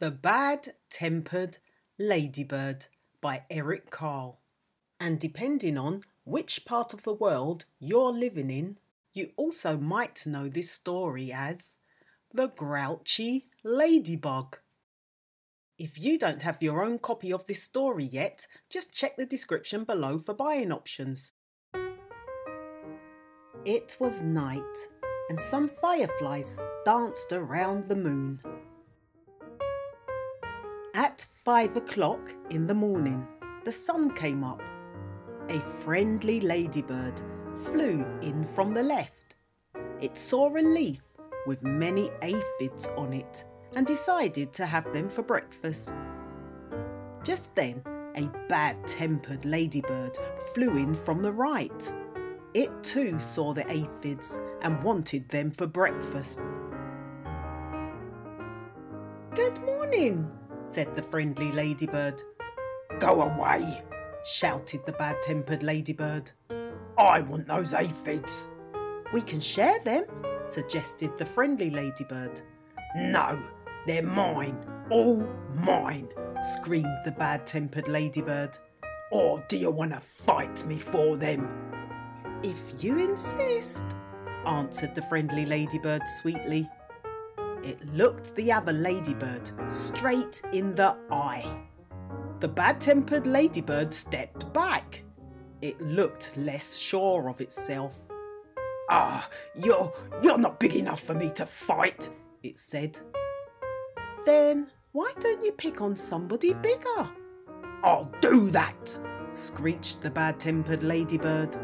The Bad Tempered Ladybird by Eric Carle. And depending on which part of the world you're living in, you also might know this story as The Grouchy Ladybug. If you don't have your own copy of this story yet, just check the description below for buying options. It was night, and some fireflies danced around the moon. At five o'clock in the morning, the sun came up. A friendly ladybird flew in from the left. It saw a leaf with many aphids on it and decided to have them for breakfast. Just then, a bad tempered ladybird flew in from the right. It too saw the aphids and wanted them for breakfast. Good morning, said the friendly ladybird. Go away, shouted the bad tempered ladybird. I want those aphids. We can share them, suggested the friendly ladybird. No, they're mine, all mine, screamed the bad tempered ladybird. Or do you want to fight me for them? If you insist, answered the friendly ladybird sweetly. It looked the other ladybird straight in the eye. The bad tempered ladybird stepped back. It looked less sure of itself. Ah, you're, you're not big enough for me to fight, it said. Then why don't you pick on somebody bigger? I'll do that, screeched the bad tempered ladybird.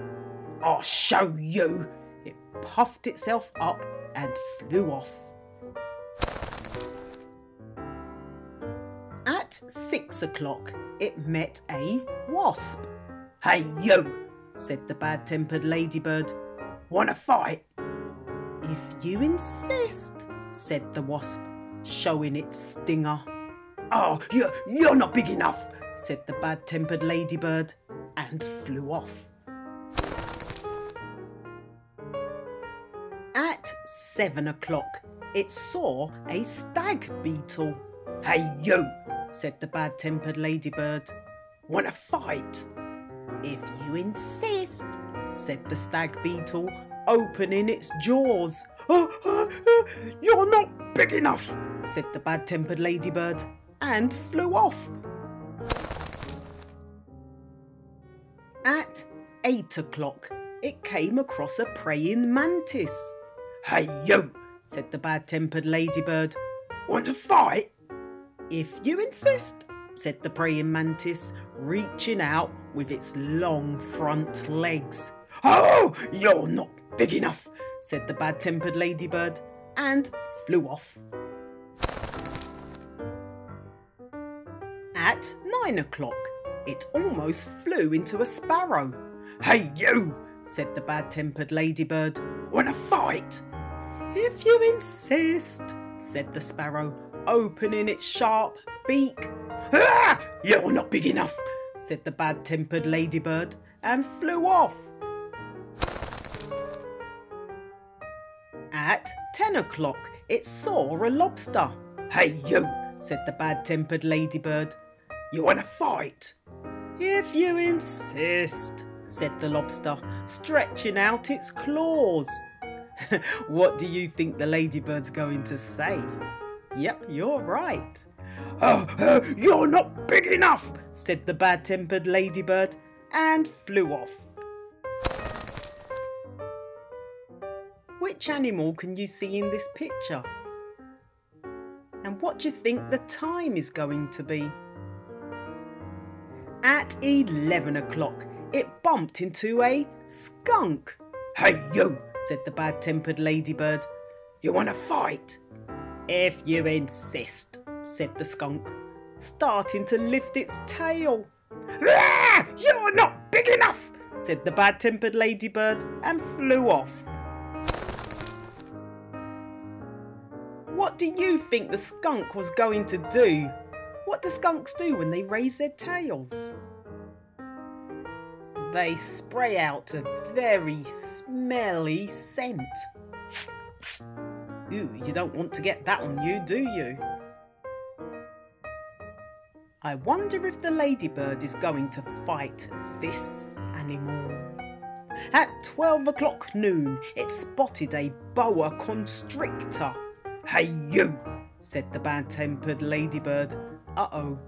I'll show you. It puffed itself up and flew off. Six o'clock, it met a wasp. Hey, you, said the bad tempered ladybird. Wanna fight? If you insist, said the wasp, showing its stinger. Oh, you're, you're not big enough, said the bad tempered ladybird, and flew off. At seven o'clock, it saw a stag beetle. Hey, you, said the bad tempered ladybird. Wanna fight? If you insist, said the stag beetle, opening its jaws. Oh, oh, oh, you're not big enough, said the bad tempered ladybird, and flew off. At eight o'clock, it came across a praying mantis. Hey, you, said the bad tempered ladybird. Want to fight? If you insist, said the praying mantis, reaching out with its long front legs. Oh, you're not big enough, said the bad tempered ladybird, and flew off. At nine o'clock, it almost flew into a sparrow. Hey, you, said the bad tempered ladybird. Wanna fight? If you insist, said the sparrow, opening its sharp beak. Ah, you're not big enough, said the bad tempered ladybird, and flew off. At ten o'clock, it saw a lobster. Hey, you, said the bad tempered ladybird. You want to fight? If you insist, said the lobster, stretching out its claws. what do you think the ladybird's going to say? Yep, you're right. Oh, uh, you're not big enough, said the bad tempered ladybird and flew off. Which animal can you see in this picture? And what do you think the time is going to be? At 11 o'clock, it bumped into a skunk. Hey, you, said the bad tempered ladybird. You want to fight? If you insist, said the skunk, starting to lift its tail. Ah, you're not big enough, said the bad tempered ladybird and flew off. What do you think the skunk was going to do? What do skunks do when they raise their tails? They spray out a very smelly scent. You don't want to get that on you, do you? I wonder if the ladybird is going to fight this animal. At 12 o'clock noon, it spotted a boa constrictor. Hey, you, said the bad tempered ladybird. Uh oh,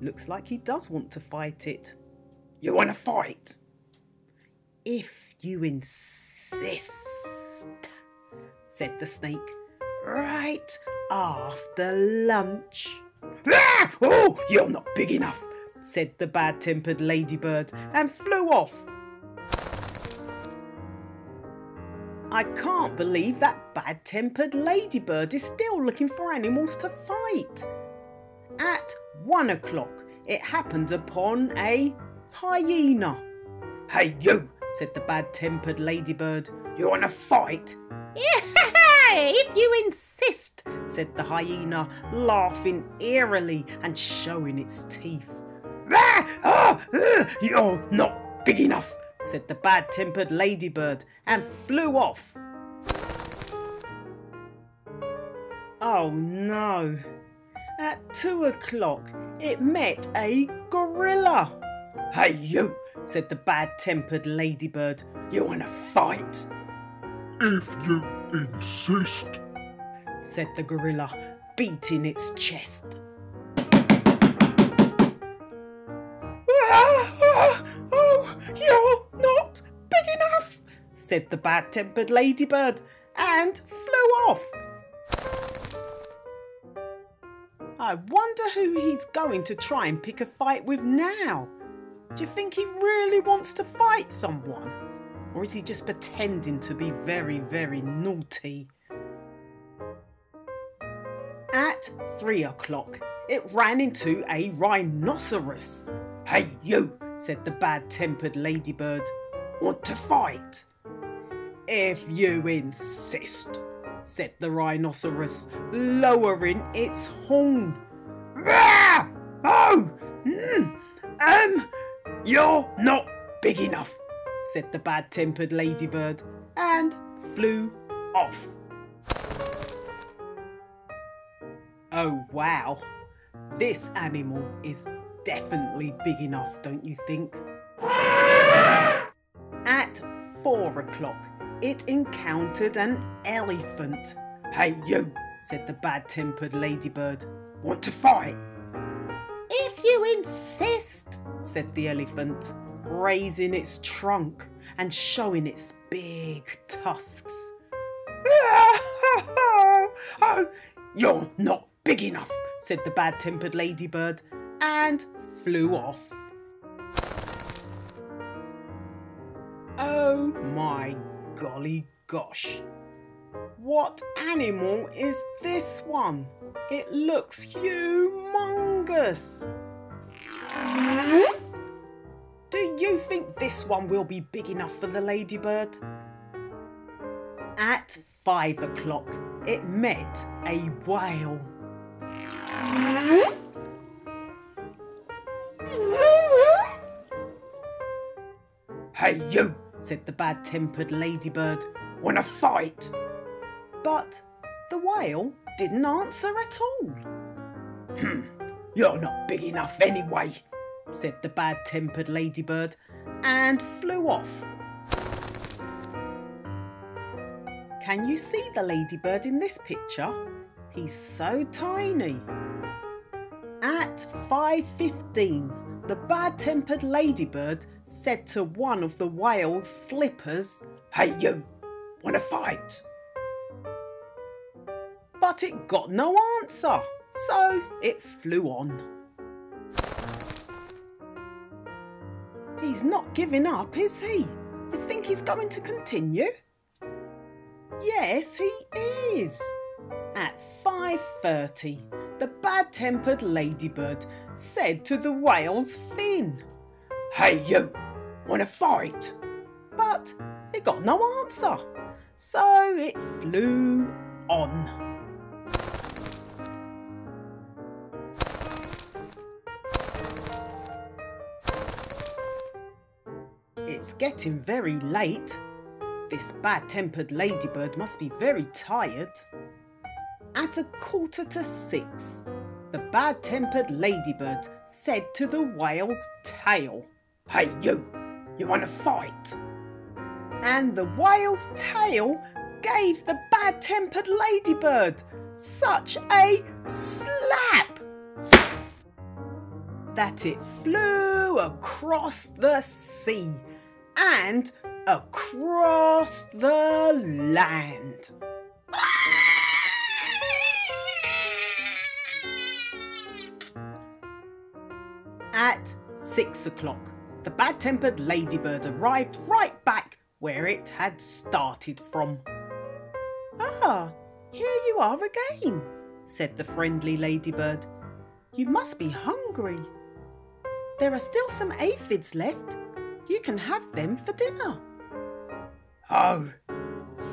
looks like he does want to fight it. You want to fight? If you insist, said the snake. Right after lunch. Ah! Oh, you're not big enough, said the bad tempered ladybird and flew off. I can't believe that bad tempered ladybird is still looking for animals to fight. At one o'clock, it happened upon a hyena. Hey, you, said the bad tempered ladybird. You want to fight? if you insist, said the hyena, laughing eerily and showing its teeth. Ah, ah, ah, you're not big enough, said the bad tempered ladybird and flew off. Oh no. At two o'clock, it met a gorilla. Hey, you, said the bad tempered ladybird. You want to fight? If you insist, said the gorilla, beating its chest. oh, you're not big enough, said the bad tempered ladybird and flew off. I wonder who he's going to try and pick a fight with now. Do you think he really wants to fight someone? Or is he just pretending to be very, very naughty? At three o'clock, it ran into a rhinoceros. Hey, you, said the bad tempered ladybird. Want to fight? If you insist, said the rhinoceros, lowering its horn. Ah! Oh! Mm, um, you're not big enough, said the bad tempered ladybird and flew off. Oh wow, this animal is definitely big enough, don't you think? At four o'clock, it encountered an elephant. Hey, you, said the bad tempered ladybird. Want to fight? If you insist, said the elephant, raising its trunk and showing its big tusks. oh, you're not big enough, said the bad tempered ladybird and flew off. Oh my golly gosh. What animal is this one? It looks humongous. You think this one will be big enough for the ladybird? At five o'clock, it met a whale. Hey, you, said the bad tempered ladybird. Wanna fight? But the whale didn't answer at all. Hmm, you're not big enough anyway, said the bad tempered ladybird and flew off. Can you see the ladybird in this picture? He's so tiny. At 5.15, the bad-tempered ladybird said to one of the whale's flippers, Hey you, wanna fight? But it got no answer, so it flew on. He's not giving up, is he? You think he's going to continue? Yes, he is. At 5.30, the bad-tempered ladybird said to the whale's fin. Hey you, wanna fight? But it got no answer, so it flew on. Getting very late. This bad-tempered ladybird must be very tired. At a quarter to six, the bad tempered ladybird said to the whale's tail. Hey, you! You want to fight? And the whale's tail gave the bad tempered ladybird such a slap that it flew across the sea and across the land. At six o'clock, the bad tempered ladybird arrived right back where it had started from. Ah, here you are again, said the friendly ladybird. You must be hungry. There are still some aphids left. You can have them for dinner. Oh,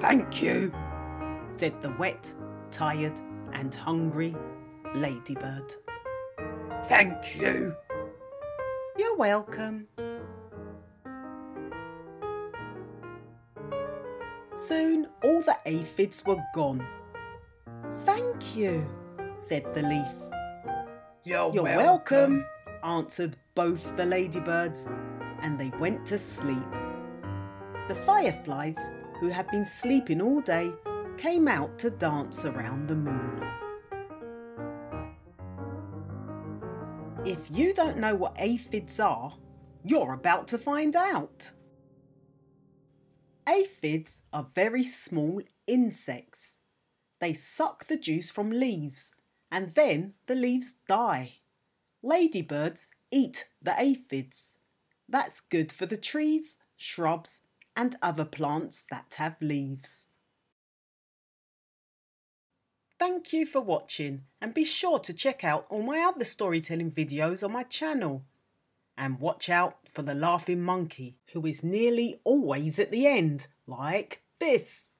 thank you, said the wet, tired, and hungry ladybird. Thank you. You're welcome. Soon all the aphids were gone. Thank you, said the leaf. You're, You're welcome. welcome, answered both the ladybirds, and they went to sleep. The fireflies, who had been sleeping all day, came out to dance around the moon. If you don't know what aphids are, you're about to find out. Aphids are very small insects. They suck the juice from leaves and then the leaves die. Ladybirds eat the aphids. That's good for the trees, shrubs, and other plants that have leaves. Thank you for watching and be sure to check out all my other storytelling videos on my channel. And watch out for the laughing monkey who is nearly always at the end, like this.